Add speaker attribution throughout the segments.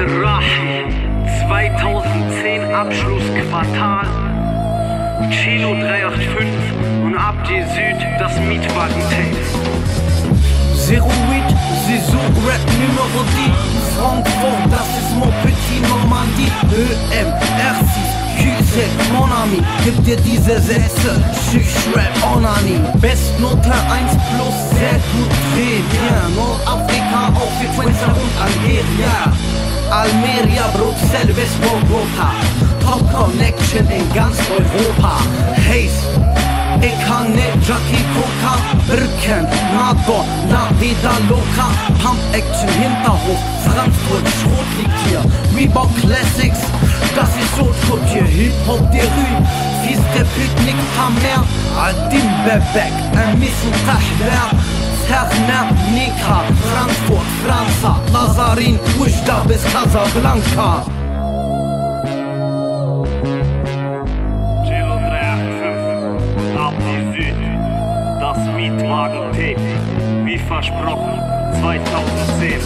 Speaker 1: Abdrachi 2010 Abschlussquartal Chilo 385 und Abdi Süd das Mietwagen-Tape
Speaker 2: Zero Weed, Saison Rap Numero 10 Frankfurt, das ist mon petit Normandie. EM, R6, QZ, mon ami. Gib dir diese Sätze, Schüch Rap Onani Bestnote 1 plus, sehr gut, bien Nordafrika, auch für Twinzer und Algeria Almeria, Bruxelles bis Bogota Top Connection in ganz Europa. Haze nicht Jackie Coca, Birken, Nago, La Vida Loca, Pump Action, Hinterhof, Frankfurt, Schrot liegt hier, Reebok Classics, das ist so gut hier, Hip-Hop der Rue, Fies der Picknick, Tamer, Adim Bebek, ein Missen Nika, Frankfurt, Franza, Lazarin, Ujda bis Casablanca.
Speaker 1: Chilo 385 Abdi Süd das Mietwagen-Tape wie versprochen 2010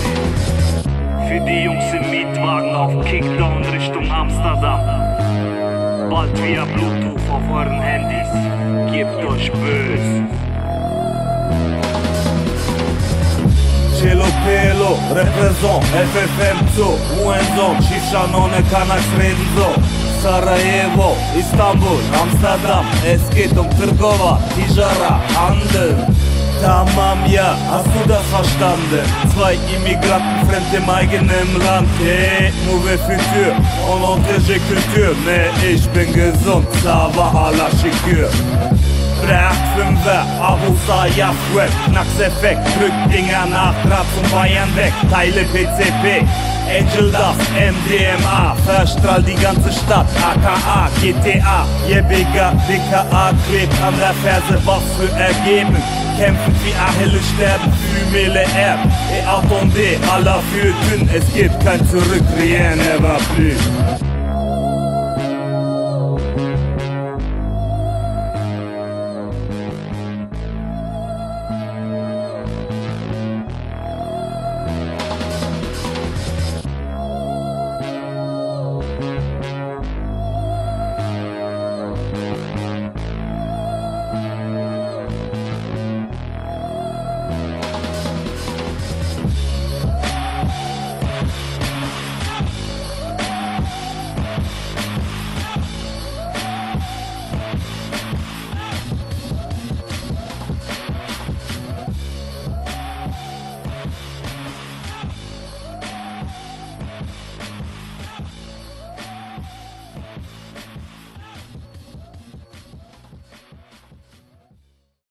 Speaker 1: für die Jungs im Mietwagen auf Kickdown Richtung Amsterdam. Bald via Bluetooth auf euren Handys. Gebt euch böse
Speaker 3: Pelo, represent, FFM Zoo, Uenzon, Shisha Nonne Kanaks reden so. Sarajevo, Istanbul, Amsterdam, es geht um Trgova, Tijara, Handel. Tamam, ja, hast du das verstanden? Zwei Immigranten fremd im eigenen Land, hey, mauvais futur, en engagé Kultur, ne, ich bin gesund, ça va à la Chikur. 385 Abu Sayyaf Rap. Knacks Effekt Drück Dinger nach Draht zum Bayern weg. Teile PCP Angel das MDMA Verstrahlt die ganze Stadt AKA GTA Jebiger DKA klebt an der Ferse Was für ergeben Kämpfen wie Achille sterben für Mele Erb. Et attendez Allah für dünn. Es gibt kein Zurück Rien ne va plus